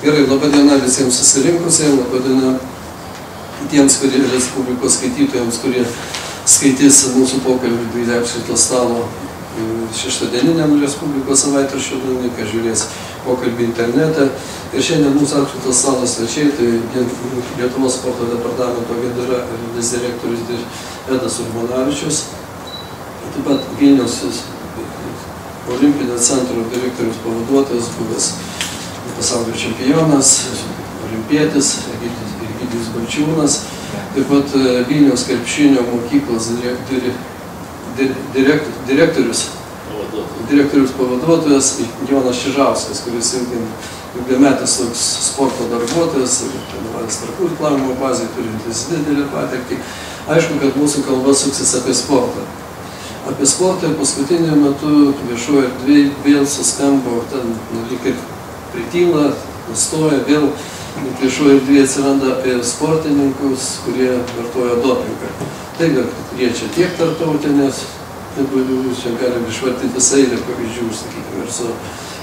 Gerai, laba diena visiems susirinkusiems, laba diena tiems, kurie Respublikos skaitytojams, kurie skaitys mūsų pokalbį bei apšvito stalo e, šeštadieniniam Respublikos savaitraščio nuomininką, žiūrės pokalbį internete. Ir šiandien mūsų apšvito stalo svečiai, tai Lietuvos sporto departamento generalinis direktorius Edas Urbonavičius, taip pat Vilnius olimpinio centro direktorius pavaduotojas, buvęs pasaulio čempionas, olimpietis, Egidijus Balčiūnas, taip pat e, Vilniaus krepšinio mokyklos direktori, direkt, direktorius, direktorius pavaduotojas Jonas Čižauskas, kuris ilgametis toks sporto darbuotojas, dalyvavęs tarpų reklamimo bazėje, turintis didelį patirtį. Aišku, kad mūsų kalba suksis apie sportą. Apie sportą paskutiniu metu viešoje erdvėje vėl suskambo ten lyg ir prityla, nustoja, vėl viešoje erdvėje atsiranda apie sportininkus, kurie vartoja dopingą. Tai liečia tiek tarptautinės, čia galim išvartyti visą eilę pavyzdžių, sakykime, ir su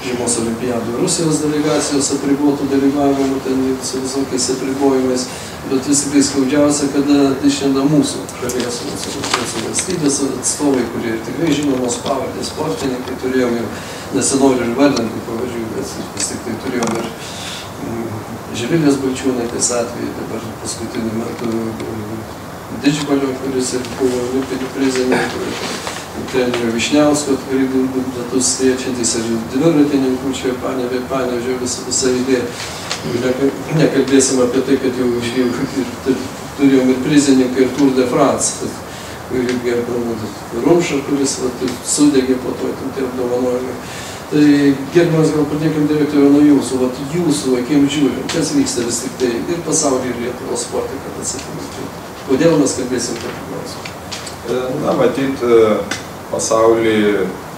žiemos olimpiadų Rusijos delegacijos apribuotų dalyvavimu, ten su visokiais apribojimais, bet vis tik tai skaudžiausia, kada išlenda mūsų šalies, mūsų, mūsų valstybės atstovai, kurie tikrai žinomos pavardės sportininkai, turėjom ir nesinori išvardinti pavardžių, bet vis tik tai turėjom ir mm, Živilės Balčiūnaitės atveju, dabar paskutiniu metu mm, Didžbalio, kuris ir buvo olimpinių prizininkų, trenerio Višniausko, kurį metus liečiantis ir dviratininkų čia panėvė, panėvė visą, visą idėją. Nekalbėsim apie tai, kad jau, turėjom ir prizininką ir Tour de France, kurį gerbama Rumša, kuris vat, sudegė po to, tie apdovanojimai. Tai gerbiamas, gal pradėkim direktorių nuo jūsų, vat jūsų akim žiūrim, kas vyksta vis tik tai ir pasaulyje, ir Lietuvos sporte, kad atsakytumėte. Kodėl mes kalbėsim apie klausimą? Na, matyt, pasaulį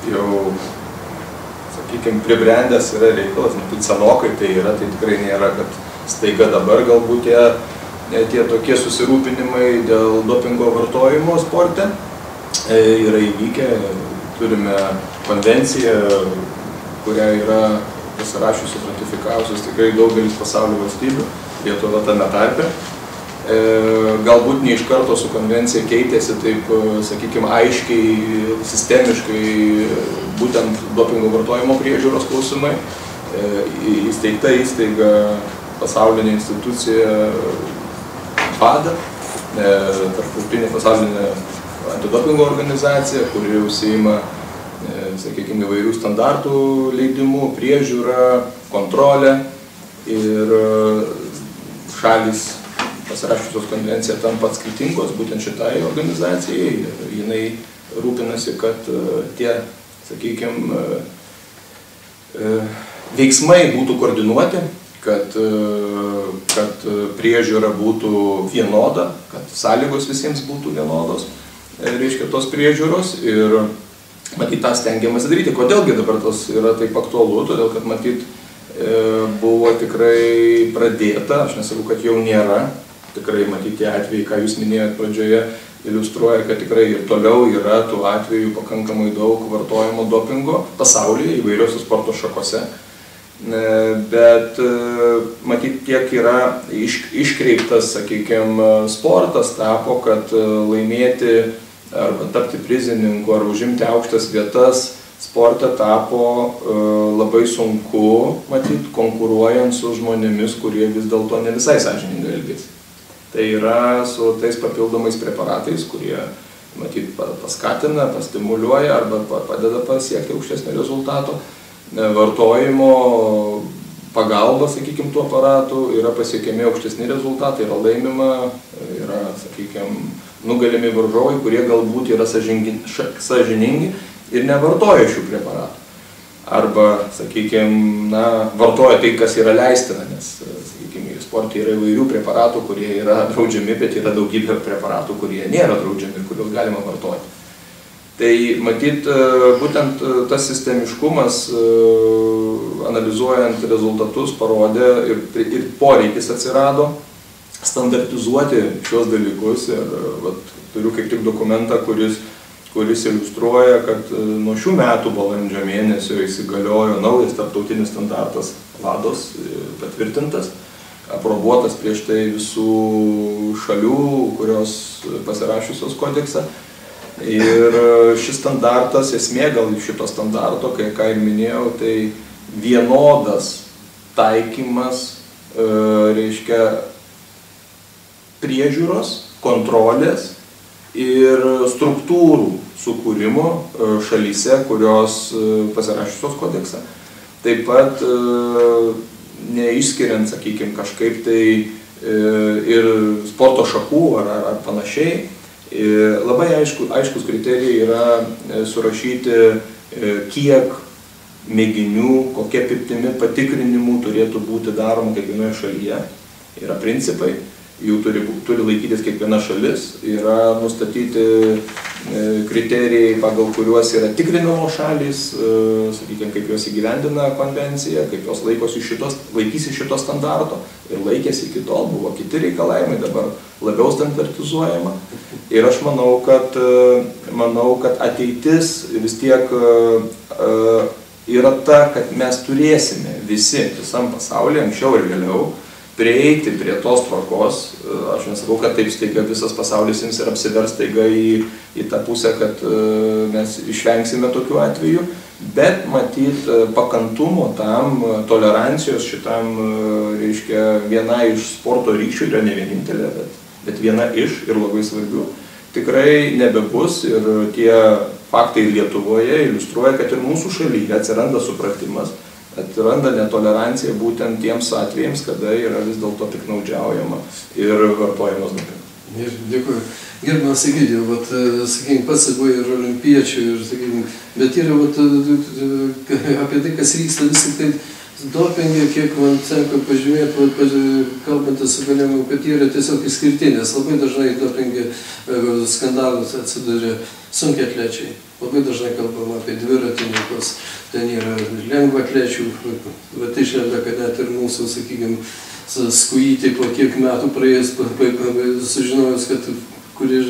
jau, sakykime, pribrendęs yra reikalas, matyt, senokai tai yra, tai tikrai nėra, kad staiga dabar galbūt tie, tie tokie susirūpinimai dėl dopingo vartojimo sporte e, yra įvykę. Turime konvenciją, kurią yra pasirašiusios, ratifikavusios tikrai daugelis pasaulio valstybių, Lietuva tame tarpe. E, galbūt ne iš karto su konvencija keitėsi taip, e, sakykime, aiškiai, sistemiškai būtent dopingo vartojimo priežiūros klausimai. E, įsteigta įstaiga pasaulinė institucija PADA, tarptautinė pasaulinė antidopingo organizacija, kuri užsieima, sakykime, įvairių standartų leidimų, priežiūrą, kontrolę ir šalis pasirašusios konvenciją tampa atskaitingos būtent šitai organizacijai ir jinai rūpinasi, kad e, tie, sakykime, veiksmai būtų koordinuoti, kad, e, kad priežiūra būtų vienoda, kad sąlygos visiems būtų vienodos, e, reiškia tos priežiūros ir matyt tą stengiamasi daryti. Kodėlgi dabar tas yra taip aktualu, todėl kad matyt buvo tikrai pradėta, aš nesakau, kad jau nėra, tikrai matyti atvejai, ką jūs minėjot pradžioje, iliustruoja, kad tikrai ir toliau yra tų atvejų pakankamai daug vartojimo dopingo pasaulyje įvairiose sporto šakose. Bet matyt, tiek yra iš, iškreiptas, sakykime, sportas tapo, kad laimėti arba tapti prizininku ar užimti aukštas vietas sporte tapo labai sunku, matyt, konkuruojant su žmonėmis, kurie vis dėlto ne visai sąžiningai elgesi. Tai yra su tais papildomais preparatais, kurie, matyt, paskatina, pastimuliuoja arba padeda pasiekti aukštesnio rezultato. Vartojimo pagalba, sakykime, tų aparatų yra pasiekiami aukštesni rezultatai, yra laimima, yra, sakykime, nugalimi varžovai, kurie galbūt yra sažiningi ir nevartoja šių preparatų. Arba, sakykime, vartoja tai, kas yra leistina, nes sporte yra įvairių preparatų, kurie yra draudžiami, bet yra daugybė preparatų, kurie nėra draudžiami, kuriuos galima vartoti. Tai matyt, e, būtent e, tas sistemiškumas, e, analizuojant rezultatus, parodė ir, ir poreikis atsirado standartizuoti šios dalykus. Ir vat, turiu kaip tik dokumentą, kuris kuris iliustruoja, kad nuo šių metų balandžio mėnesio įsigaliojo naujas tarptautinis standartas vados patvirtintas, aprobuotas prieš tai visų šalių, kurios pasirašiusios kodeksą. Ir šis standartas, esmė gal šito standarto, kai ką ir minėjau, tai vienodas taikymas, e, reiškia, priežiūros, kontrolės ir struktūrų sukūrimo e, šalyse, kurios e, pasirašytos kodeksą. Taip pat neišskiriant, sakykime, kažkaip tai ir sporto šakų ar, ar, ar panašiai, labai aišku, aiškus kriterijai yra surašyti, kiek mėginių, kokia apimtimi patikrinimų turėtų būti daroma kiekvienoje šalyje. Yra principai, jų turi, turi laikytis kiekviena šalis, yra nustatyti e, kriterijai, pagal kuriuos yra tikrinimo šalis, e, sakykime, kaip jos įgyvendina konvenciją, kaip jos laikosi šitos, laikysi šito standarto ir laikėsi iki tol, buvo kiti reikalavimai, dabar labiau standartizuojama. Ir aš manau, kad, e, manau, kad ateitis vis tiek yra ta, kad mes turėsime visi visam pasaulyje, anksčiau ir vėliau, prieiti prie tos tvarkos. Aš nesakau, kad taip staiga visas pasaulis jums ir apsivers staiga į, į tą pusę, kad e, mes išvengsime tokių atvejų, bet matyt e, pakantumo tam, tolerancijos šitam, e, reiškia, viena iš sporto ryšių yra ne vienintelė, bet, bet viena iš ir labai svarbių tikrai nebebus ir tie faktai Lietuvoje iliustruoja, kad ir mūsų šalyje atsiranda supratimas, atsiranda netolerancija būtent tiems atvejams, kada yra vis dėlto piknaudžiaujama ir vartojamas dopingas. Ir dėkuoju. Gerbiamas Egidijau, vat, sakykime, pats buvai ir olimpiečių, ir, sakykime, bet yra vat, apie tai, kas vyksta vis tik tai dopingė, kiek man teko pažymėti, kalbantis su galėjimu, kad jie yra tiesiog išskirtinės. Labai dažnai dopingė e, skandalus atsiduria sunkiai atlečiai. Labai dažnai kalbama apie dviratininkus, ten yra lengva atlečių, bet išlenda, kad net ir mūsų, sakykime, skujyti po kiek metų praėjus, sužinojus, kad kuri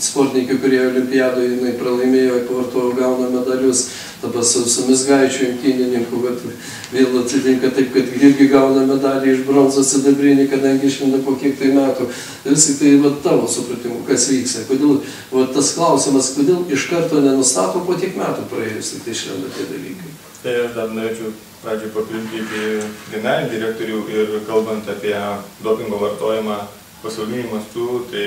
sportininkai, kurie olimpiadoje jinai pralaimėjo, pavartojo, gauna medalius, dabar su, su Misgaičiu imtynininku, bet vėl atsitinka taip, kad irgi gauna medalį iš bronzos sidabrinį, kadangi išlenda po kiek tai metų. Vis tik tai va, tavo supratimu, kas vyksta, kodėl, va, tas klausimas, kodėl iš karto nenustato po tiek metų praėjus, tik tai išlenda tie dalykai. Tai aš dar norėčiau pradžioj papildyti generalinį direktorių ir kalbant apie dopingo vartojimą pasauliniu mastu, tai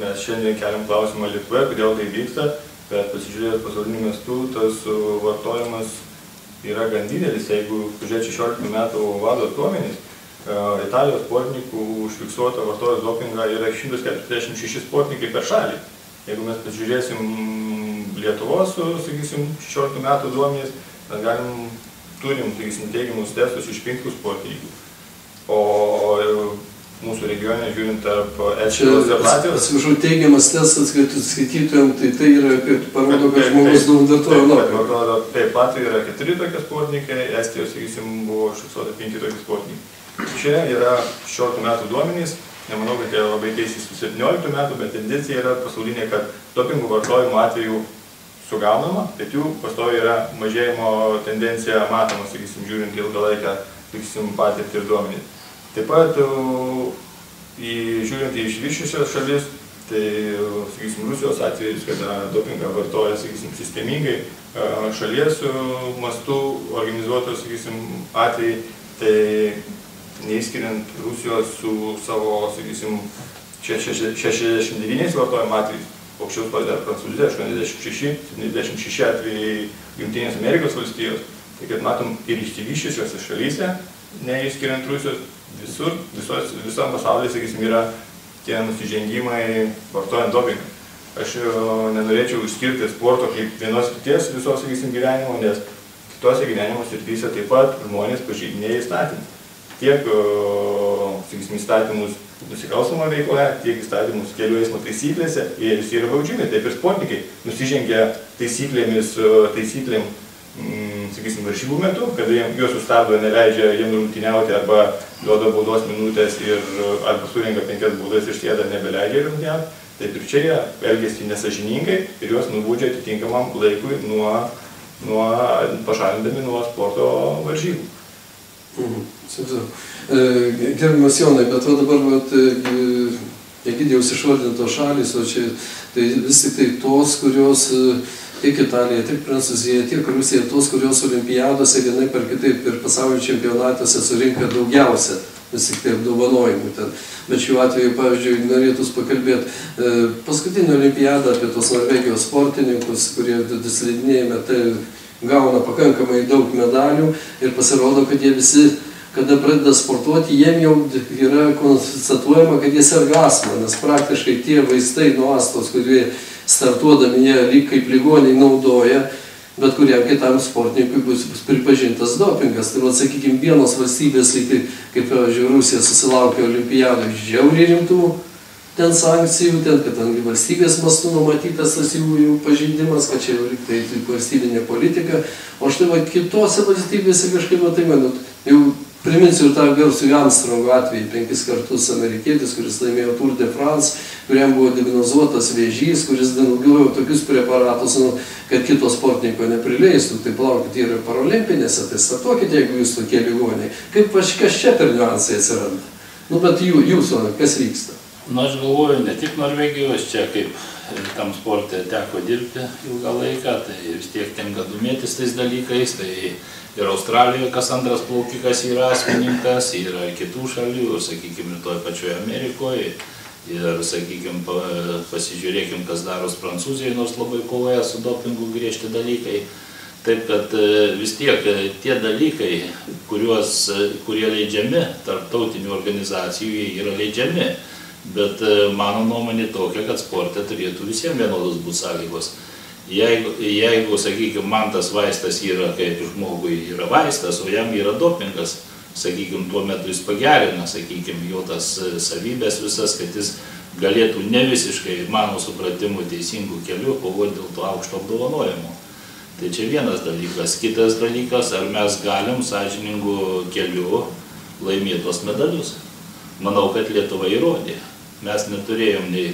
Mes šiandien keliam klausimą Lietuvoje, kodėl tai vyksta, bet pasižiūrėjus pasauliniu mestu, tas vartojimas yra gan didelis. Jeigu pažiūrėt 16 metų vado duomenys, e, Italijos sportininkų užfiksuota vartojus dopingą yra 146 sportininkai per šalį. Jeigu mes pasižiūrėsim Lietuvos, sakysim, 16 metų duomenys, mes galim, turim, sakysim, teigiamus testus iš 5 sportininkų. O mūsų regione, žiūrint tarp Estijos ir Latvijos. Atsiprašau, teigiamas testas, kad skaitytojams, tai tai yra, kad parodo, kad žmogus daug datuoja Latvijoje. Taip, Latvijoje yra keturi tokie sportininkai, Estijos, sakysim, buvo užfiksuota penki tokie sportininkai. Čia yra 16 metų duomenys, nemanau, kad jie labai keisis su 17 metų, bet tendencija yra pasaulinė, kad dopingų vartojimo atveju sugaunama, bet jų pastovi yra mažėjimo tendencija matoma, sakysim, žiūrint ilgalaikę, sakysim, patirtį ir duomenys. Taip pat į, žiūrint į išvyščiusios šalis, tai, sakysim, Rusijos atvejais, kada dopingą vartoja, sakysim, sistemingai šalies mastu organizuotos, sakysim, atvejai, tai neįskiriant Rusijos su savo, sakysim, 69 vartojimo atvejais, aukščiau spaudė Prancūzija, 86, 76 atvejai Junktinės Amerikos valstijos, tai kad matom ir išsivyščiusiose šalyse, neįskiriant Rusijos, visur, visos, visam pasaulyje, sakysim, yra tie nusižengimai vartojant dopingą. Aš e, nenorėčiau išskirti sporto kaip vienos kities visos, sakysim, gyvenimo, nes kitose gyvenimo srityse taip pat žmonės pažeidinėja įstatymus. Tiek, e, sakysim, įstatymus nusikalstamo veikloje, tiek įstatymus kelių eismo taisyklėse, jie visi yra baudžiami, taip ir sportininkai nusižengia taisyklėmis, e, taisyklėm Mm, sakysim, varžybų metu, kada juos sustabdo, neleidžia jiem rungtyniauti arba duoda baudos minutės ir arba surinka penkias baudas ir sėda nebeleidžia rungtyniauti. taip ir čia jie elgėsi nesažiningai ir juos nubaudžia atitinkamam laikui nuo, nuo pašalindami nuo sporto varžybų. Mhm. E, Gerbiamas Jonai, bet va dabar vat, e, Egidijaus išvardintos šalis, o čia tai vis tik tai tos, kurios e, tiek Italija, tiek Prancūzija, tiek Rusija, tos, kurios olimpiadose vienai per kitaip ir pasaulio čempionatuose surinka daugiausia vis tik tai apdovanojimų ten. Bet šiuo atveju, pavyzdžiui, norėtus pakalbėti e, paskutinį olimpiadą apie tos Norvegijos sportininkus, kurie slidinėjame, tai gauna pakankamai daug medalių ir pasirodo, kad jie visi kada pradeda sportuoti, jiem jau yra konstatuojama, kad jie serga astma, nes praktiškai tie vaistai nuo astos, kurie startuodami jie lyg kaip ligoniai naudoja, bet kuriam kitam sportininkui bus, bus pripažintas dopingas. Tai, sakykime, vienos valstybės, lyg, kaip, pavyzdžiui, Rusija susilaukė olimpiadų žiauriai rimtų ten sankcijų, ten, kadangi valstybės mastu numatytas tas jų, jų pažeidimas, kad čia jau tai, tai valstybinė politika, o štai va kitose valstybėse kažkaip, va, tai manot, jau Priminsiu ir tą garsų Armstrongo atvejį, penkis kartus amerikietis, kuris laimėjo Tour de France, kuriam buvo diagnozuotas vėžys, kuris naudojo tokius preparatus, nu, kad kito sportininko neprileistų. Tai plaukit yra paralimpinėse, tai statuokit, jeigu jūs tokie ligoniai. Kaip kas čia per niuansai atsiranda? Nu, bet jų, jūsų, kas vyksta? Na, aš galvoju, ne tik Norvegijos, čia kaip tam sportė teko dirbti ilgą laiką, tai vis tiek tenka domėtis tais dalykais, tai ir Australijoje kas antras plaukikas yra asmeninkas, yra kitų šalių, sakykime, toje pačioje Amerikoje. Ir, sakykime, pasižiūrėkim, kas daros Prancūzijoje, nors labai kovoja su dopingu griežti dalykai. Taip kad e, vis tiek e, tie dalykai, kuriuos, e, kurie leidžiami tarptautinių organizacijų, jie yra leidžiami. Bet mano nuomonė tokia, kad sporte turėtų visiems vienodos būti sąlygos. Jeigu, jeigu sakykime, man tas vaistas yra kaip žmogui yra vaistas, o jam yra dopingas, sakykime, tuo metu jis pagerina, sakykime, jo tas e, savybės visas, kad jis galėtų ne visiškai, mano supratimu, teisingų kelių kovoti dėl to aukšto apdovanojimo. Tai čia vienas dalykas. Kitas dalykas, ar mes galim sąžiningų kelių laimėti tos medalius. Manau, kad Lietuva įrodė. Mes neturėjom nei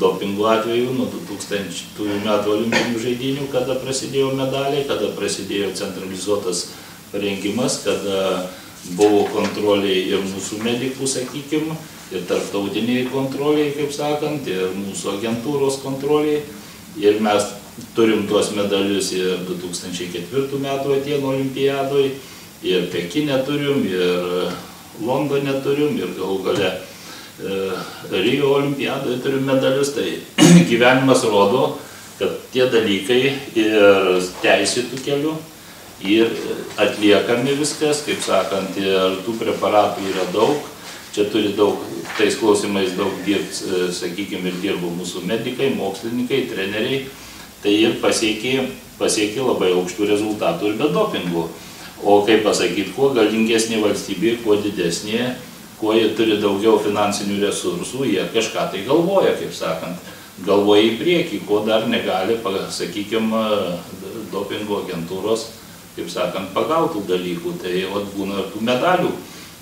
dopingo atveju nuo 2000 metų olimpinių žaidinių, kada prasidėjo medaliai, kada prasidėjo centralizuotas parengimas, kada buvo kontroliai ir mūsų medikų, sakykime, ir tarptautiniai kontroliai, kaip sakant, ir mūsų agentūros kontroliai. Ir mes turim tuos medalius ir 2004 metų Atieno olimpiadoje, ir Pekinė turim, ir Londone turim, ir galų gale Rio olimpiadoje turim medalius, tai gyvenimas rodo, kad tie dalykai ir teisėtų kelių, ir atliekami viskas, kaip sakant, ir tų preparatų yra daug, čia turi daug, tais klausimais daug dirbti, e, sakykime, ir dirbo mūsų medikai, mokslininkai, treneriai, tai ir pasiekė, pasiekė labai aukštų rezultatų ir be dopingų. O kaip pasakyti, kuo galingesnė valstybė, kuo didesnė, kuo jie turi daugiau finansinių resursų, jie kažką tai galvoja, kaip sakant, galvoja į priekį, ko dar negali, sakykime, dopingo agentūros, kaip sakant, pagautų dalykų. Tai vat, būna ir tų medalių,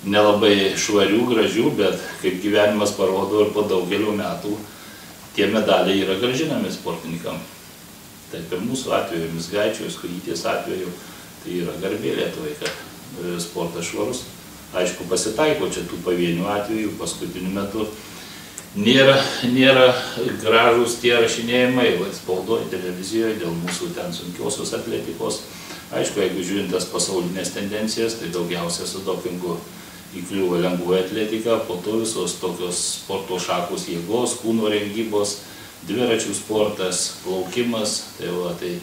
nelabai švarių, gražių, bet kaip gyvenimas parodo ir po daugelio metų tie medaliai yra gražinami sportininkam. Taip ir mūsų atveju, Misgaičiaus, Kujytės atveju, tai yra garbė Lietuvai, kad e, sportas švarus. Aišku, pasitaiko čia tų pavienių atvejų paskutiniu metu. Nėra, nėra gražus tie rašinėjimai, spaudoje, televizijoje, dėl mūsų ten sunkiosios atletikos. Aišku, jeigu žiūrint tas pasaulinės tendencijas, tai daugiausia su dopingu įkliūva lengvoji atletika, po to visos tokios sporto šakos jėgos, kūno rengybos, dviračių sportas, plaukimas. Tai, va, tai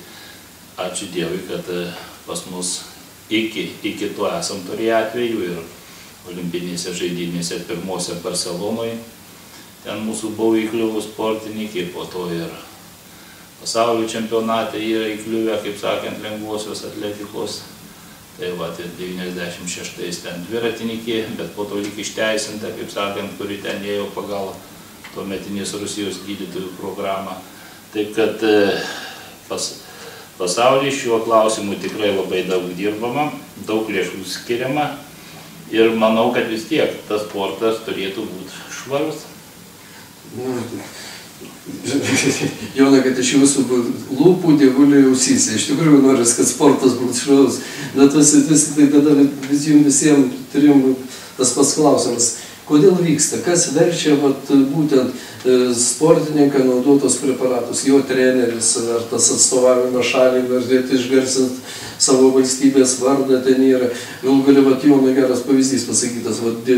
ačiū Dievui, kad e, pas mus iki, iki to esam turėję atvejų ir olimpinėse žaidynėse pirmose Barcelonoje. Ten mūsų buvo įkliuvų sportininkai, po to ir pasaulio čempionate yra įkliuvę, kaip sakant, lengvosios atletikos. Tai va, tai 96 ten dviratininkė, bet po to lyg išteisinta, kaip sakant, kuri ten ėjo pagal tuometinės Rusijos gydytojų programą. Taip kad e, pas, pasaulyje šiuo klausimu tikrai labai daug dirbama, daug lėšų skiriama ir manau, kad vis tiek tas sportas turėtų būti švarus. Na, Jona, kad iš jūsų lūpų dievuliai ausys. Iš tikrųjų noris, kad sportas būtų švaus. Bet vis, vis tai tada vis jums visiems turim tas pats klausimas. Kodėl vyksta? Kas verčia vat, būtent e, sportininką naudotos preparatus, jo treneris, ar tas atstovavimas šaliai, norėti išgarsint savo valstybės vardą ten yra. Gal gali, vat, Jono geras pavyzdys pasakytas, vat,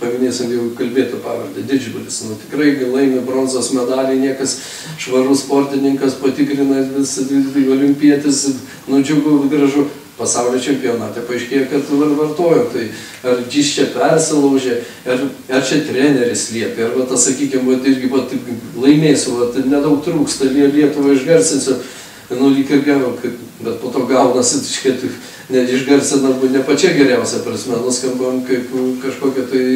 paminėsim jau kalbėtą pavardę, Didžbalis. Nu, tikrai laimė bronzos medalį, niekas švarus sportininkas patikrina vis olimpietis, nudžiugu gražu pasaulio čempionate paaiškėjo, kad vartojo. Tai ar jis čia persilaužė, ar, ar čia treneris liepė, ar, va, tas, sakykime, irgi va, laimėsiu, va, nedaug trūksta, Lietuvą išgarsinsiu. Nu, lyg ir gavo, bet po to gaunasi, kad ne išgarsina, ne pačia geriausia prasme, nuskambam kaip kažkokia tai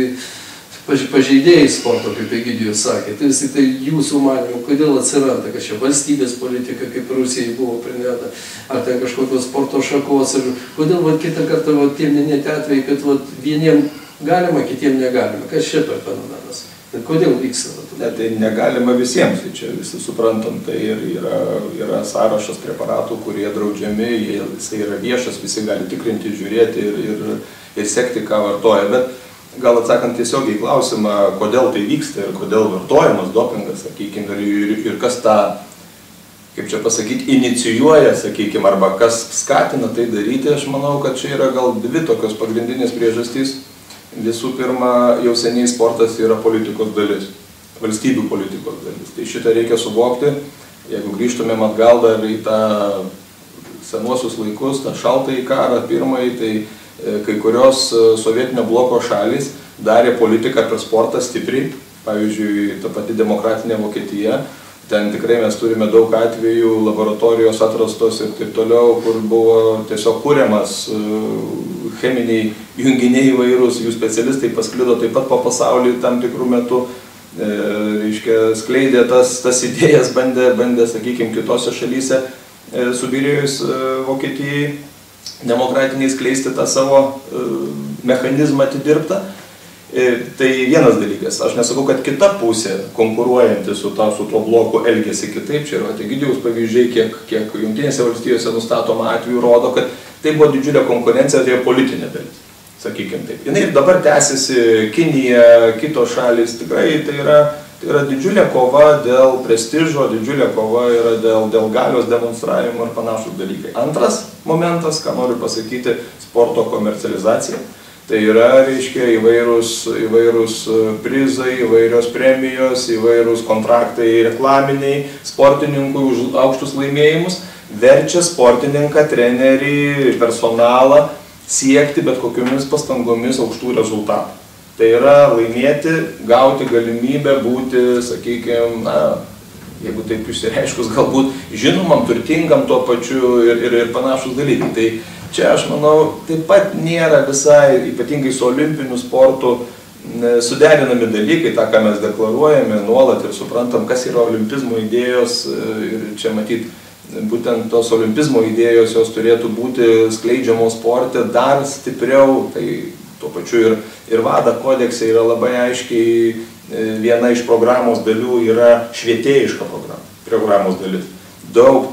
pažeidėjai sporto, kaip Egidijus sakė. Tai vis tik tai jūsų manimų, kodėl atsiranda, kad čia valstybės politika, kaip Rusijai buvo prinėta, ar ten kažkokios sporto šakos, ir kodėl va, kitą kartą va, tie minėti atvejai, kad va, vieniem galima, kitiem negalima. Kas čia per fenomenas? Tai kodėl vyksta? Ne, tai negalima visiems, tai čia visi suprantam, tai ir yra, yra sąrašas preparatų, kurie draudžiami, jie, jisai yra viešas, visi gali tikrinti, žiūrėti ir, ir, ir sekti, ką vartoja. Bet gal atsakant tiesiogiai klausimą, kodėl tai vyksta ir kodėl vartojamas dopingas, sakykime, ir, ir, kas tą, kaip čia pasakyti, inicijuoja, sakykime, arba kas skatina tai daryti, aš manau, kad čia yra gal dvi tokios pagrindinės priežastys. Visų pirma, jau seniai sportas yra politikos dalis, valstybių politikos dalis. Tai šitą reikia suvokti, jeigu grįžtumėm atgal dar į tą senuosius laikus, tą šaltąjį karą, pirmąjį, tai kai kurios e, sovietinio bloko šalys darė politiką per sportą stipriai, pavyzdžiui, ta pati demokratinė Vokietija, ten tikrai mes turime daug atvejų, laboratorijos atrastos ir taip toliau, kur buvo tiesiog kūriamas e, cheminiai junginiai įvairūs, jų specialistai pasklido taip pat po pasaulį tam tikrų metų, e, reiškia, skleidė tas, tas idėjas, bandė, bandė sakykime, kitose šalyse e, subirėjus e, Vokietijai demokratiniai skleisti tą savo e, mechanizmą atidirbtą. E, tai vienas dalykas, aš nesakau, kad kita pusė, konkuruojanti su, ta, su tuo bloku, elgesi kitaip, čia yra Tegidijaus pavyzdžiai, kiek, kiek Junktinėse valstijose nustatoma atveju rodo, kad tai buvo didžiulė konkurencija, tai politinė dalis, sakykime taip. Jis dabar tęsiasi Kinija, kitos šalis, tikrai tai yra Tai yra didžiulė kova dėl prestižo, didžiulė kova yra dėl, dėl galios demonstravimo ir panašus dalykai. Antras momentas, ką noriu pasakyti, sporto komercializacija. Tai yra, reiškia, įvairūs, įvairūs prizai, įvairios premijos, įvairūs kontraktai reklaminiai sportininkui už aukštus laimėjimus verčia sportininką, trenerį, personalą siekti bet kokiomis pastangomis aukštų rezultatų. Tai yra laimėti, gauti galimybę būti, sakykime, na, jeigu taip išsireiškus, galbūt žinomam, turtingam tuo pačiu ir, ir, ir panašus dalykai. Tai čia aš manau, taip pat nėra visai, ypatingai su olimpiniu sportu, suderinami dalykai, tą, ką mes deklaruojame nuolat ir suprantam, kas yra olimpizmo idėjos ir čia matyt, būtent tos olimpizmo idėjos jos turėtų būti skleidžiamos sporte dar stipriau, tai tuo pačiu ir, ir vada kodekse yra labai aiškiai e, viena iš programos dalių yra švietėjiška programa, programos dalis. Daug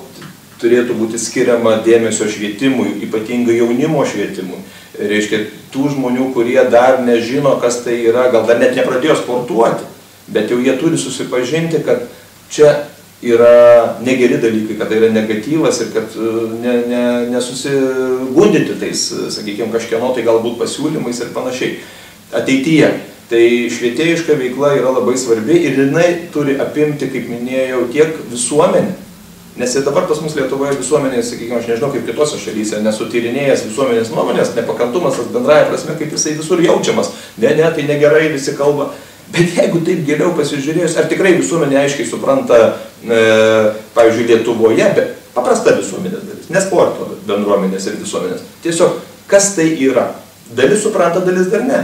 turėtų būti skiriama dėmesio švietimui, ypatingai jaunimo švietimui. Reiškia, tų žmonių, kurie dar nežino, kas tai yra, gal dar net nepradėjo sportuoti, bet jau jie turi susipažinti, kad čia yra negeri dalykai, kad tai yra negatyvas ir kad e, ne, ne, nesusigundinti tais, e, sakykime, kažkieno tai galbūt pasiūlymais ir panašiai. Ateityje. Tai švietėjiška veikla yra labai svarbi ir jinai turi apimti, kaip minėjau, tiek visuomenę, nes ir dabar pas mus Lietuvoje visuomenė, sakykime, aš nežinau kaip kitose šalyse, nesutyrinėjęs visuomenės nuomonės, nepakantumas tas bendraja prasme, kaip jisai visur jaučiamas. Ne, ne, tai negerai, visi kalba. Bet jeigu taip giliau pasižiūrėjus, ar tikrai visuomenė aiškiai supranta, e, pavyzdžiui, Lietuvoje, bet paprasta visuomenės dalis, ne sporto bendruomenės ir visuomenės. Tiesiog, kas tai yra? Dalis supranta, dalis dar ne.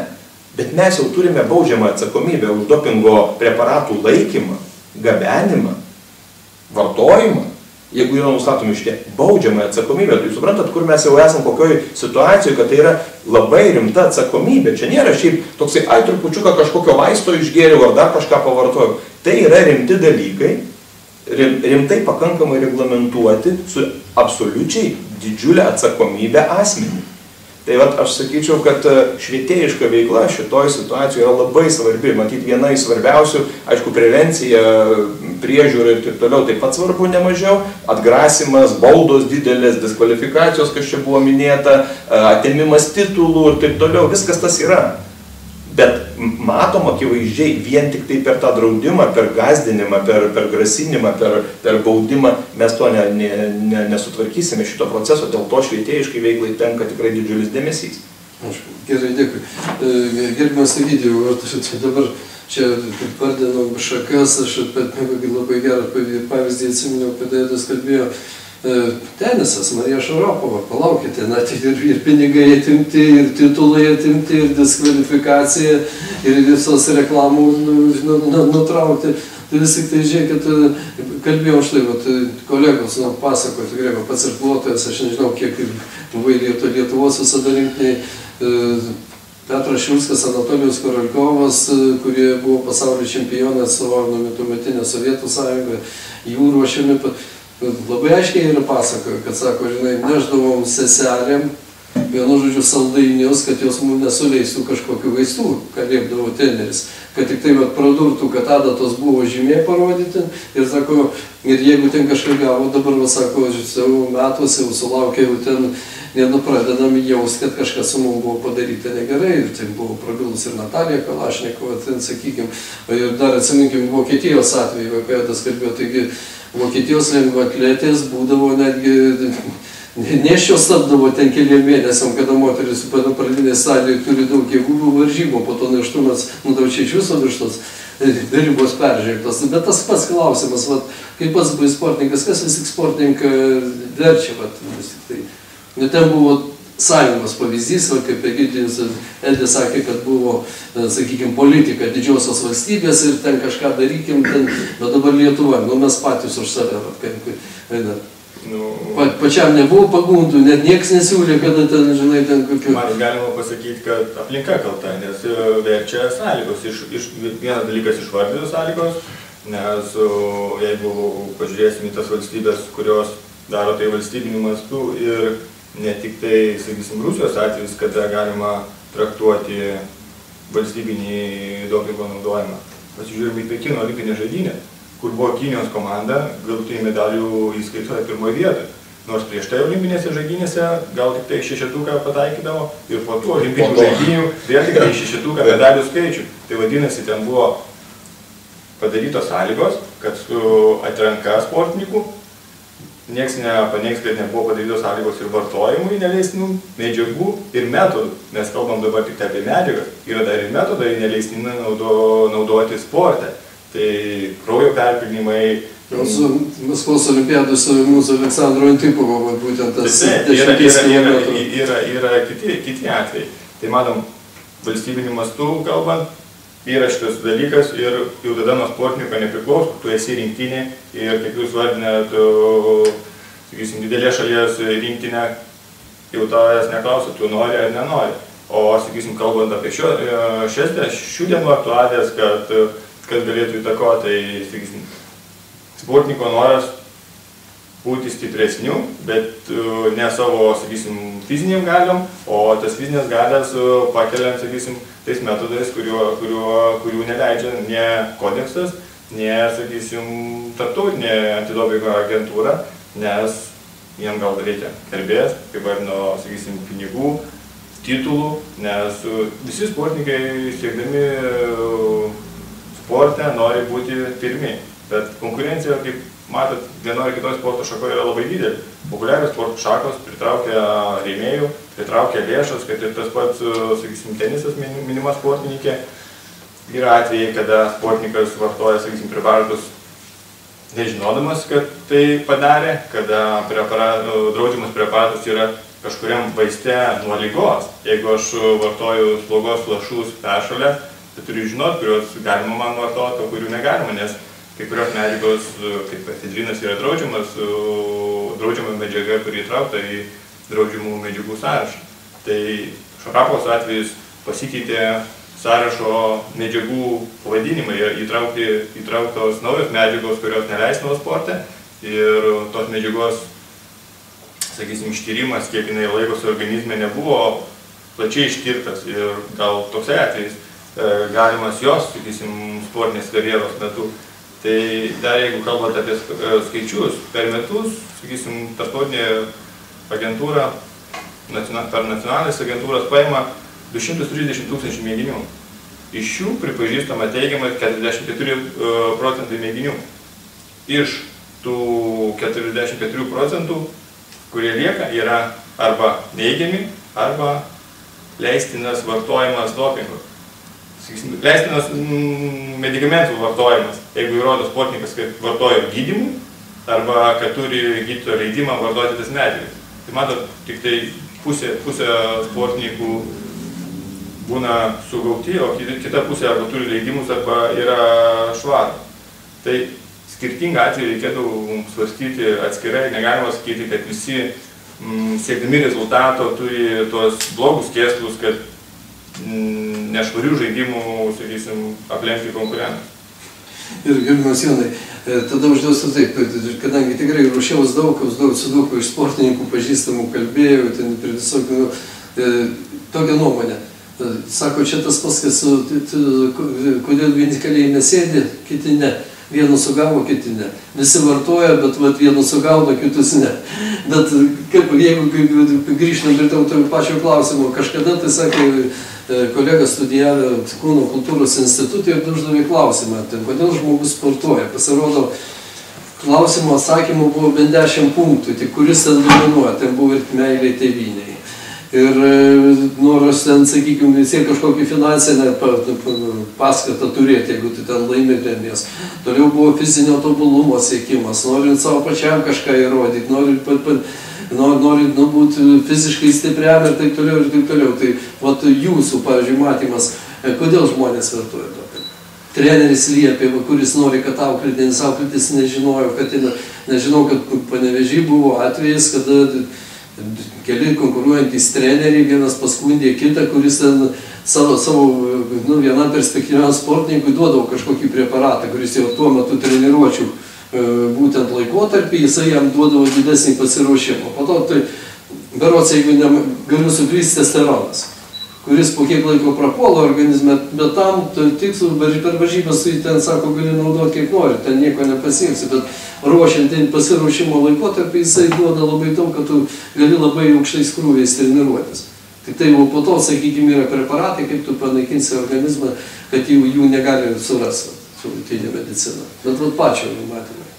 Bet mes jau turime baudžiamą atsakomybę už dopingo preparatų laikymą, gabenimą, vartojimą jeigu yra nustatomi šitie baudžiamą atsakomybę, tai suprantat, kur mes jau esam kokioj situacijoje, kad tai yra labai rimta atsakomybė. Čia nėra šiaip toksai, ai trupučiuką kažkokio vaisto išgėriau ar dar kažką pavartojau. Tai yra rimti dalykai, rim, rimtai pakankamai reglamentuoti su absoliučiai didžiulė atsakomybė asmenį. Tai vat, aš sakyčiau, kad e, švietėjiška veikla šitoj situacijoje yra labai svarbi, matyti viena iš svarbiausių, aišku, prevencija, priežiūra ir taip toliau, taip pat svarbu nemažiau, atgrasimas, baudos didelės, diskvalifikacijos, kas čia buvo minėta, e, atėmimas titulų ir taip toliau, viskas tas yra. Bet matom akivaizdžiai vien tik tai per tą draudimą, per gazdinimą, per, per grasinimą, per, per baudimą mes to ne, ne, ne, nesutvarkysime šito proceso, dėl to švietėjiškai veiklai tenka tikrai didžiulis dėmesys. Aš gerai, dėkui. E, gerbiamas Egidijau, aš dabar čia vardinau šakas, aš labai gerą pavyzdį atsiminiau, kada jis kalbėjo tenisas, Marija Šarapova, palaukite, na, tai ir, ir pinigai atimti, ir titulai atimti, ir diskvalifikacija, ir visos reklamų nu, nu, nu, nutraukti. Tai vis tik tai žiūrėkit, e, kalbėjau štai, vat, kolegos, nu, pasako, tikrai, pats ir plotojas, aš nežinau, kiek buvai Lietuvos visada rinktiniai. E, Petras Šiulskas, Anatolijus Korolkovas, kurie buvo pasaulio čempionai atstovavimo tuometinę Sovietų sąjungą, jų ruošiami labai aiškiai yra pasakoja, kad sako, žinai, neždavom seselėm, vienu žodžiu saldainius, kad jos mums nesuleistų kažkokiu vaistų, ką liepdavo treneris, kad tik tai pradurtų, kad adatos buvo žymė parodyti. Ir sako, ir jeigu ten kažką gavo, dabar, va, sako, savo metuose jau sulaukė, jau ten nenupradedam jaus, kad kažkas su mums buvo padaryta negerai ir tai buvo prabilus ir Natalija Kalašnikova, ten sakykime, ir dar atsiminkim Vokietijos atveju, apie tas kalbėjo, taigi Vokietijos lengvatletės būdavo netgi nešios tapdavo ten keliam mėnesiam, kada moteris pradinėje stadijoje turi daug jėgų varžybų, po to neštumas, nu tau čia iš viso virštos ribos peržengtos. Bet tas pats klausimas, vat, kaip pats buvai sportininkas, kas vis tik sportininką verčia, vat, vis tik tai. Nu, ten buvo sąjungos pavyzdys, va, kaip Egidijus Edis sakė, kad buvo, e, sakykime, politika didžiosios valstybės ir ten kažką darykim, ten, bet dabar Lietuva, nu mes patys už save, va, kaip, eina. Nu, pa, pačiam nebuvo pagundų, net niekas nesiūlė, kada ten, žinai, ten kokiu. Man galima pasakyti, kad aplinka kalta, nes e, verčia sąlygos. Iš, iš, vienas dalykas išvardytos sąlygos, nes jeigu pažiūrėsim į tas valstybės, kurios daro tai valstybiniu mastu ir ne tik tai, sakysim, Rusijos atvejus, kada galima traktuoti valstybinį dopingo naudojimą. Pasižiūrėjome į Pekino olimpinę žaidynę, kur buvo Kinijos komanda galutinių medalių įskaitoje pirmoje vietoje. Nors prieš tai olimpinėse žaidynėse gal tik tai šešetuką pataikydavo ir po tų olimpinių žaidynių vėl tik tai šešetuką medalių skaičių. Tai vadinasi, ten buvo padarytos sąlygos, kad su atranka sportininkų nieks nepaneigs, kad nebuvo padarytos sąlygos ir vartojimui neleistinų medžiagų ir metodų. Mes kalbam dabar tik apie medžiagas. Yra dar ir metodai neleistinai naudo, naudoti sporte. Tai kraujo perpilimai. Su Maskvos olimpiados su mūsų Aleksandro Antipovo, būtent tas. Tai, yra, yra, yra, yra, yra kiti, kiti atvejai. Tai matom, valstybiniu mastu kalbant, yra šitas dalykas ir jau tada nuo sportininko nepriklauso, tu esi rinktinė ir kaip jūs vardinėt, sakysim, didelė šalies rinktinė, jau tavęs neklausia, tu nori ar nenori. O, sakysim, kalbant apie šio, šias, šių dienų aktualės, kad, kad galėtų įtakoti, tai, sakysim, sportininko noras būti stipresniu, bet ne savo, sakysim, fiziniam galiom, o tas fizinės galės pakeliant, sakysim, tais metodais, kuriuo, kuriuo, kurių neleidžia ne kodeksas, ne, sakysim, tarptautinė antidopingo agentūra, nes jiem gal reikia garbės, kaip vadino, sakysim, pinigų, titulų, nes visi sportininkai siekdami sporte nori būti pirmi, bet konkurencija, kaip matot, vienoje ar kitoje sporto šakoje yra labai didelė. Populiarios sporto šakos pritraukia rėmėjų, pritraukia lėšas, kad ir tas pats, sakysim, tenisas minima sportininkė. Yra atvejai, kada sportininkas vartoja, sakysim, preparatus nežinodamas, kad tai padarė, kada prepara, draudžiamas preparatas yra kažkuriam vaiste nuo lygos. Jeigu aš vartoju slogos lašus peršalę, tai turiu žinoti, kuriuos galima man vartoti, o kurių negalima, nes kai kurios medžiagos, kaip efedrinas yra draudžiamas, draudžiama medžiaga, kuri įtraukta į draudžiamų medžiagų sąrašą. Tai Šarapos atvejis pasikeitė sąrašo medžiagų pavadinimai įtraukti, įtrauktos naujos medžiagos, kurios neleistinos sporte ir tos medžiagos, sakysim, ištyrimas, kiek jinai laikosi organizme, nebuvo plačiai ištirtas ir gal toksai atvejis e, galimas jos, sakysim, sportinės karjeros metu. Tai dar jeigu kalbant apie e, skaičius, per metus, sakysim, tarptautinė agentūra, per nacionalinės agentūras paima 230 tūkstančių mėginių. Iš jų pripažįstama teigiamai 44 e, procentai mėginių. Iš tų 44 procentų, kurie lieka, yra arba neigiami, arba leistinas vartojimas dopingo. Leistinas mm, medikamentų vartojimas, jeigu įrodo sportininkas, kad vartoja gydimui, arba kad turi gydytojo leidimą vartoti tas medžiagas. Tai matot, tik tai pusė, pusė sportininkų būna sugauti, o kita pusė arba turi leidimus, arba yra švarų. Tai skirtingą atvejį reikėtų svarstyti atskirai, negalima sakyti, kad visi m, mm, siekdami rezultato turi tuos blogus kėslus, kad nešvarių žaidimų, sakysim, aplenkti konkurentus. Ir gerbiamas Jonai, tada užduosiu taip, kadangi tikrai ruošiaus daug, daug su daug iš sportininkų pažįstamų kalbėjau, ten prie visokių, e, tokią nuomonę. Sako, čia tas paskas, kodėl vieni kalėjime sėdi, kiti ne. Vienus sugavo, kiti ne. Visi vartoja, bet vat, vienus sugauna, kitus ne. Bet kaip, jeigu grįžtant prie to pačio klausimo, kažkada tai sakė, E, kolega studijavę kūno kultūros institutė ir uždavė klausimą, ten, kodėl žmogus sportuoja. Pasirodo, klausimo atsakymų buvo bent 10 punktų, tik kuris ten dominuoja, ten buvo ir meilė tėviniai. Ir e, noras ten, sakykime, vis tiek kažkokį finansinę paskatą turėti, jeigu tu ten laimi premijas. Toliau buvo fizinio tobulumo siekimas, norint savo pačiam kažką įrodyti, norint pat, pat, norint nu, būti fiziškai stipriam ir taip toliau ir taip toliau. Tai vat, jūsų, pavyzdžiui, matymas, e, kodėl žmonės vartoja to. Treneris liepė, kuris nori, kad auklėtinis auklėtis nežinojo, kad nežinau, kad panevežiai buvo atvejis, kada keli konkuruojantys treneriai, vienas paskundė kitą, kuris savo, savo nu, vienam perspektyviam sportininkui duodavo kažkokį preparatą, kuris jau tuo metu treniruočių E, būtent laikotarpį, jisai jam duodavo didesnį pasiruošimą. Po to tai, berots, jeigu ne, galiu suklysti, testosteronas, kuris po kiek laiko prapuola organizme, bet tam tikslų per varžybas tu ten sako, gali naudoti kiek nori, ten nieko nepasieksi, bet ruošiant pasiruošimo laikotarpį jisai duoda labai daug, kad tu gali labai aukštais krūviais treniruotis. Tik tai jau po to, sakykime, yra preparatai, kaip tu panaikinsi organizmą, kad jų, jų negali surasti šiuolaikinė medicina. Bet vat pačio matymai.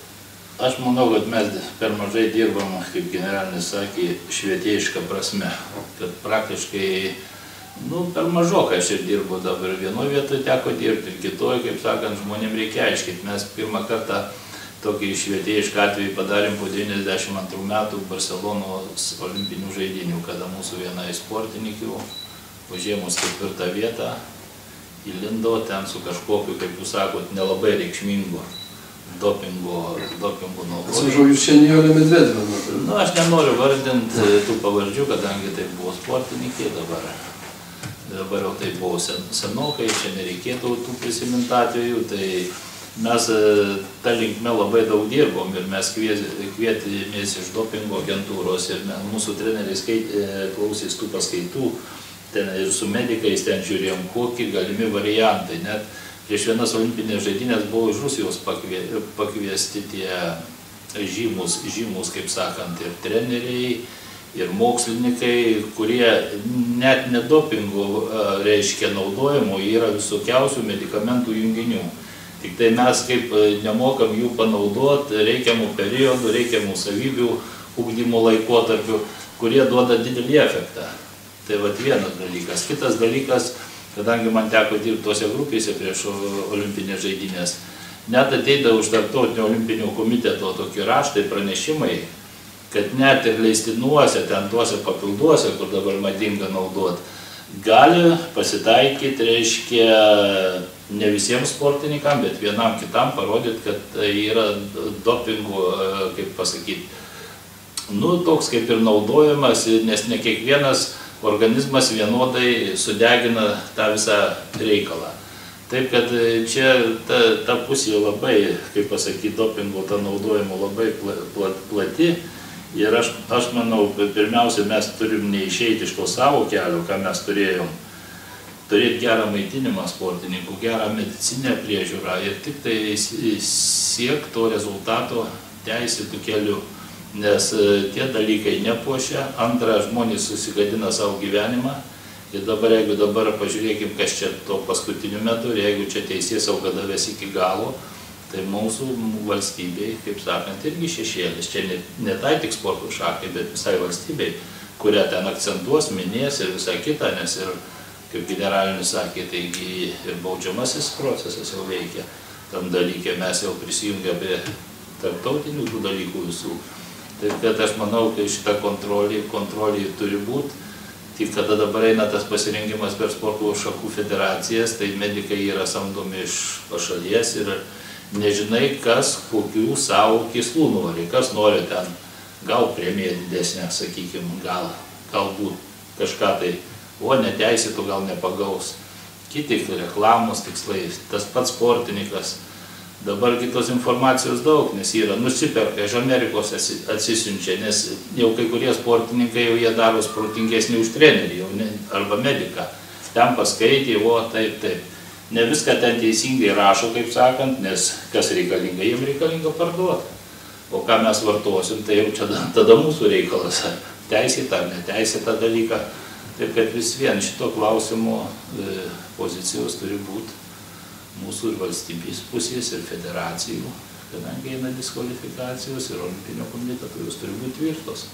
Aš manau, kad mes per mažai dirbam, kaip generalinis sakė, švietėjišką prasme. Kad praktiškai, nu, per mažokai aš ir dirbu dabar. Vienoje vietoje teko dirbti ir kitoje, kaip sakant, žmonėms reikia aiškinti. Mes pirmą kartą tokį švietėjišką atvejį padarėm po 92 metų Barcelonos olimpinių žaidinių, kada mūsų viena iš sportininkių užėmus ketvirtą vietą įlindo ten su kažkokiu, kaip jūs sakot, nelabai reikšmingu dopingo, dopingo naudojimu. Atsiprašau, jūs čia Nijolė Medvedevė. Na, nu, aš nenoriu vardinti tų pavardžių, kadangi tai buvo sportininkė dabar. Dabar jau tai buvo sen, senokai, čia nereikėtų tų prisiminti atvejų, tai mes e, tą linkme labai daug dirbom ir mes kvietėmės iš dopingo agentūros ir mūsų treneriai skaitė, klausys tų paskaitų ten ir su medikais ten žiūrėjom, kokie galimi variantai. Net prieš vienas olimpinės žaidynės buvo iš Rusijos pakvie, pakviesti tie žymus, žymus, kaip sakant, ir treneriai, ir mokslininkai, kurie net nedopingo reiškia naudojimo, yra visokiausių medikamentų junginių. Tik tai mes kaip nemokam jų panaudoti reikiamų periodų, reikiamų savybių, ugdymo laikotarpių, kurie duoda didelį efektą. Tai vat vienas dalykas. Kitas dalykas, kadangi man teko dirbti tose grupėse prieš olimpinės žaidynės, net ateidavo už tarptautinio olimpinio komiteto tokie raštai, pranešimai, kad net ir leistinuose, ten tuose papilduose, kur dabar madinga naudoti, gali pasitaikyti, reiškia, ne visiems sportininkam, bet vienam kitam parodyti, kad tai yra dopingo, kaip pasakyti, nu, toks kaip ir naudojimas, nes ne kiekvienas organizmas vienodai sudegina tą visą reikalą. Taip kad e, čia ta, ta pusė labai, kaip pasakyti, dopingo ta naudojimo labai pla, pla, plati. Ir aš, aš manau, pirmiausia, mes turim neišeiti iš to savo kelio, ką mes turėjom. Turėti gerą maitinimą sportininkų, gerą medicinę priežiūrą ir tik tai siekti to rezultato teisėtų keliu. Nes e, tie dalykai nepuošia. Antra, žmonės susigadina savo gyvenimą Ir dabar, jeigu dabar pažiūrėkim, kas čia to paskutiniu metu, ir jeigu čia teisės sauga davės iki galo, tai mūsų valstybei, kaip sakant, irgi šešėlis. Čia ne, ne tai tik sporto šakai, bet visai valstybei, kurią ten akcentuos, minės ir visą kitą, nes ir, kaip generalinis sakė, taigi ir baudžiamasis procesas jau veikia. Tam dalykė mes jau prisijungę prie tarptautinių tų dalykų visų. Taip kad aš manau, kad šita kontrolė, kontrolė turi būti Tik tada dabar eina tas pasirengimas per sporto šakų federacijas, tai medikai yra samdomi iš pašalies ir nežinai, kas kokių savo kislų nori, kas nori ten, gal premiją didesnę, sakykime, gal, galbūt kažką tai, o neteisėtų gal nepagaus. Kiti reklamos tikslai, tas pats sportininkas Dabar kitos informacijos daug, nes yra nusiperka iš Amerikos atsisiunčia, nes jau kai kurie sportininkai jau jie daro protingesnį už trenerį jau ne, arba mediką. Ten paskaitė, o taip, taip. Ne viską ten teisingai rašo, kaip sakant, nes kas reikalinga, jiems reikalinga parduoti. O ką mes vartosim, tai jau čia tada mūsų reikalas. Teisėta ar neteisėta dalyka. Taip kad vis vien šito klausimo e, pozicijos turi būti mūsų ir valstybės pusės, ir federacijų, kadangi eina diskvalifikacijos ir olimpinio komiteto, jos turi būti tvirtos.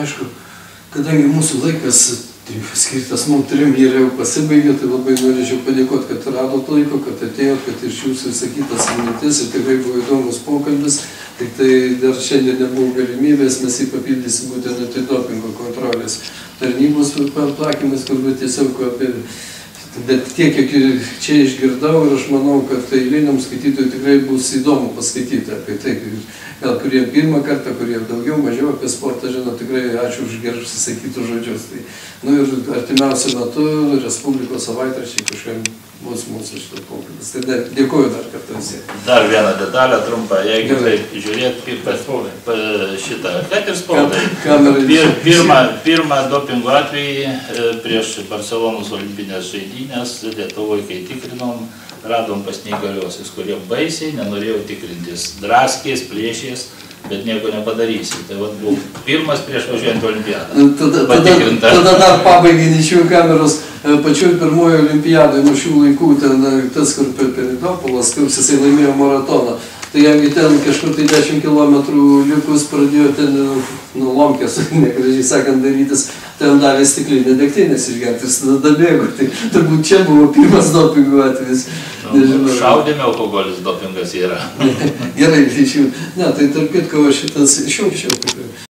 Aišku, kadangi mūsų laikas skirtas mums trim yra jau pasibaigė, tai labai norėčiau padėkoti, kad radot laiko, kad atėjot, kad iš jūsų išsakytas mintis ir tikrai buvo įdomus pokalbis. Tik tai dar šiandien nebuvo galimybės, mes jį papildysim būtent antidopingo kontrolės tarnybos plakymais, kur tiesiog apie Bet tiek, kiek čia išgirdau ir aš manau, kad eiliniam skaitytojui tikrai bus įdomu paskaityti apie tai. Gal kurie pirmą kartą, kurie daugiau, mažiau apie sportą žino, tikrai ačiū už gerus įsakytus žodžius. Tai, nu ir artimiausiu metu Respublikos savaitračiai kažkam bus mūsų šitą pokalbis. Tai dar, dėkuoju dar kartą visiems. Dar vieną detalę trumpą, jeigu Gerai. taip žiūrėt kaip šitą, kad ir spaudai. Pir, pirmą, pirmą dopingo atvejį e, prieš Barcelonos olimpinės žaidynės Lietuvoje, kai tikrinom, radom pas neįgaliosius, kurie baisiai nenorėjo tikrintis, draskės, plėšės bet nieko nepadarysi. Tai vat buvo pirmas prieš važiuojant olimpiadą. Tada, tada, tada dar pabaigai nešiau kameros e, pačioj pirmojo olimpiadoje nuo šių laikų, ten e, tas, kur per Peridopolas, kur jisai laimėjo maratoną. Tai jeigu ten kažkur tai 10 km likus pradėjo ten, nu, lomkės, negražiai sakant, darytis, ten davė stiklinę degtinės išgerti, jis tada bėgo. Tai turbūt čia buvo pirmas dopingo atvejis. Nu, šaudėme alkoholis dopingas yra. Gerai, iš jų. Ne, tai tarp kitko šitas išjungčiau.